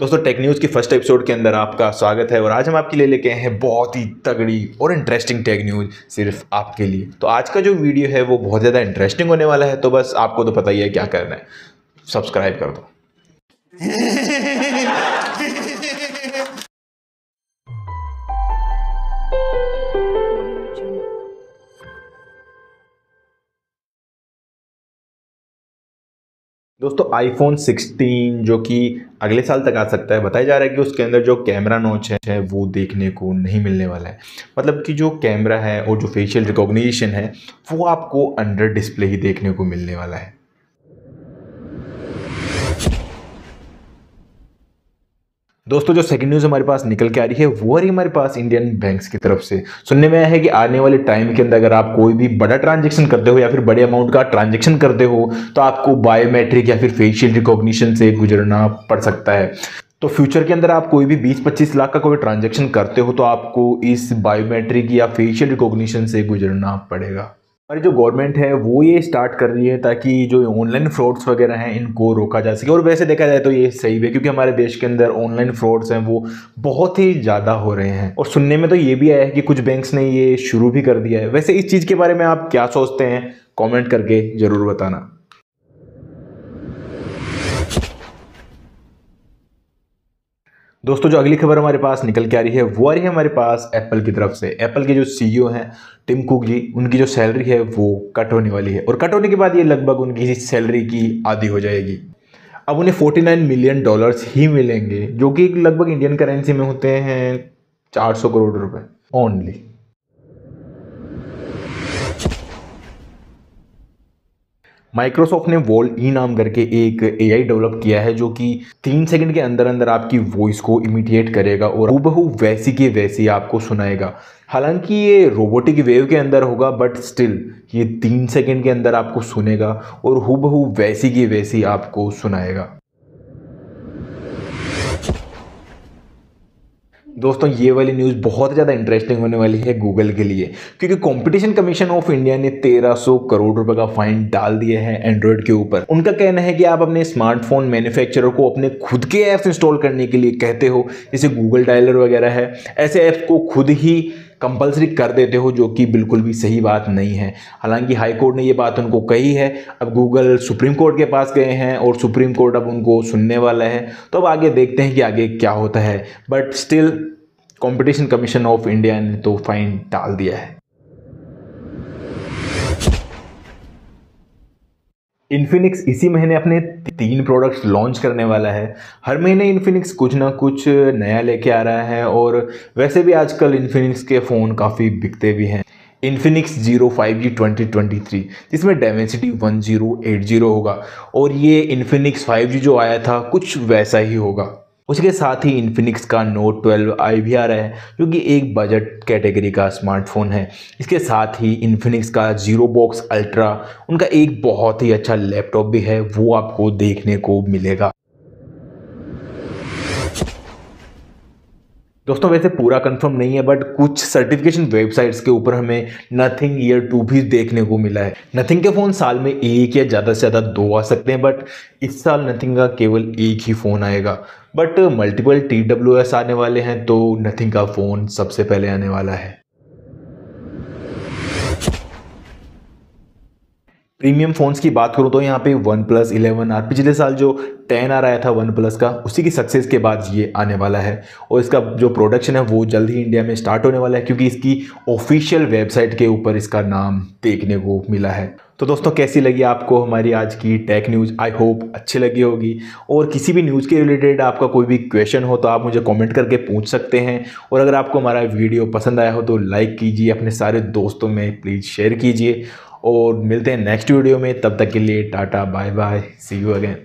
दोस्तों tech news की first episode के अंदर आपका स्वागत है और आज हम आपके लिए लेके आए हैं बहुत ही तगड़ी और इंटरेस्टिंग टेक न्यूज़ सिर्फ़ आपके लिए। तो आज का जो वीडियो है, वो बहुत ज़्यादा इंटरेस्टिंग होने वाला है तो बस आपको तो पता ही है क्या करना है। सब्सक्राइब कर दो। दोस्तों आईफोन 16 जो कि अगले साल तक आ सकता है, बताया जा रहा है कि उसके अंदर जो कैमरा नोच है, वो देखने को नहीं मिलने वाला है। मतलब कि जो कैमरा है और जो फेशियल रिकॉग्निशन है, वो आपको अंडर डिस्प्ले ही देखने को मिलने वाला है। दोस्तों, जो सेकंड न्यूज़ हमारे पास निकल के आ रही है, वो रही हमारे पास इंडियन बैंक्स की तरफ़ से। सुनने में आया है कि आने वाले टाइम के अंदर अगर आप कोई भी बड़ा ट्रांजेक्शन करते हो या फिर बड़े अमाउंट का ट्रांजेक्शन करते हो तो आपको बायोमेट्रिक या फिर फेशियल रिकॉग्निशन से गुजरना पड़ सकता है। तो फ्यूचर के अंदर आप कोई भी 20-25 लाख का कोई ट्रांजेक्शन करते हो तो आपको इस बायोमेट्रिक या फेशियल रिकॉग्निशन से गुजरना पड़ेगा। हमारी जो गवर्नमेंट है, वो ये स्टार्ट कर रही है ताकि जो ऑनलाइन फ्रॉड्स वगैरह हैं, इनको रोका जा सके। और वैसे देखा जाए तो ये सही है, क्योंकि हमारे देश के अंदर ऑनलाइन फ्रॉड्स हैं, वो बहुत ही ज़्यादा हो रहे हैं। और सुनने में तो ये भी आया है कि कुछ बैंक्स ने ये शुरू भी कर दिया है। वैसे इस चीज़ के बारे में आप क्या सोचते हैं कॉमेंट करके ज़रूर बताना। दोस्तों, जो अगली खबर हमारे पास निकल के आ रही है, वो आ रही है हमारे पास एप्पल की तरफ़ से। एप्पल के जो सीईओ हैं टिम कुक जी, उनकी जो सैलरी है, वो कट होने वाली है। और कट होने के बाद ये लगभग उनकी सैलरी की आधी हो जाएगी। अब उन्हें 49 मिलियन डॉलर्स ही मिलेंगे, जो कि लगभग इंडियन करेंसी में होते हैं 400 करोड़ रुपये ओनली माइक्रोसॉफ्ट ने वॉल ई नाम करके एक एआई डेवलप किया है जो कि तीन सेकंड के अंदर अंदर आपकी वॉइस को इमिडिएट करेगा और हूबहू वैसी के वैसी आपको सुनाएगा। हालाँकि ये रोबोटिक वेव के अंदर होगा बट स्टिल ये तीन सेकंड के अंदर आपको सुनेगा और हूबहू वैसी की वैसी आपको सुनाएगा। दोस्तों, ये वाली न्यूज़ बहुत ज़्यादा इंटरेस्टिंग होने वाली है गूगल के लिए, क्योंकि कंपटीशन कमीशन ऑफ़ इंडिया ने 1300 करोड़ रुपए का फाइन डाल दिया है एंड्रॉयड के ऊपर। उनका कहना है कि आप अपने स्मार्टफ़ोन मैन्युफैक्चरर को अपने खुद के ऐप्स इंस्टॉल करने के लिए कहते हो, जैसे गूगल डायलर वगैरह है, ऐसे ऐप्स को खुद ही कंपलसरी कर देते हो, जो कि बिल्कुल भी सही बात नहीं है। हालाँकि हाई कोर्ट ने ये बात उनको कही है। अब गूगल सुप्रीम कोर्ट के पास गए हैं और सुप्रीम कोर्ट अब उनको सुनने वाला है। तो अब आगे देखते हैं कि आगे क्या होता है। But still Competition Commission of India ने तो फाइन डाल दिया है। इन्फिनिक्स इसी महीने अपने तीन प्रोडक्ट्स लॉन्च करने वाला है। हर महीने इन्फिनिक्स कुछ ना कुछ नया लेके आ रहा है और वैसे भी आजकल इन्फिनिक्स के फ़ोन काफ़ी बिकते भी हैं। Infinix Zero five G twenty twenty three जिसमें Dimensity one zero eight zero होगा और ये इन्फिनिक्स फाइव जी जो आया था, कुछ वैसा ही होगा। उसके साथ ही इन्फिनिक्स का नोट 12 आई भी आ रहा है, जो कि एक बजट कैटेगरी का स्मार्टफ़ोन है। इसके साथ ही इन्फिनिक्स का ज़ीरो बॉक्स अल्ट्रा उनका एक बहुत ही अच्छा लैपटॉप भी है, वो आपको देखने को मिलेगा। दोस्तों, वैसे पूरा कंफर्म नहीं है बट कुछ सर्टिफिकेशन वेबसाइट्स के ऊपर हमें नथिंग ईयर टू भी देखने को मिला है। नथिंग के फ़ोन साल में एक या ज़्यादा से ज़्यादा दो आ सकते हैं बट इस साल नथिंग का केवल एक ही फ़ोन आएगा। But multiple T W S आने वाले हैं तो नथिंग का फ़ोन सबसे पहले आने वाला है। प्रीमियम फ़ोन्स की बात करूँ तो यहाँ पे वन प्लस इलेवन आर पिछले साल जो टेन आ रहा था वन प्लस का, उसी की सक्सेस के बाद ये आने वाला है। और इसका जो प्रोडक्शन है वो जल्द ही इंडिया में स्टार्ट होने वाला है, क्योंकि इसकी ऑफिशियल वेबसाइट के ऊपर इसका नाम देखने को मिला है। तो दोस्तों, कैसी लगी आपको हमारी आज की टेक न्यूज़ आई होप अच्छी लगी होगी। और किसी भी न्यूज़ के रिलेटेड आपका कोई भी क्वेश्चन हो तो आप मुझे कमेंट करके पूछ सकते हैं। और अगर आपको हमारा वीडियो पसंद आया हो तो लाइक कीजिए, अपने सारे दोस्तों में प्लीज़ शेयर कीजिए। और मिलते हैं नेक्स्ट वीडियो में, तब तक के लिए tata bye bye see you again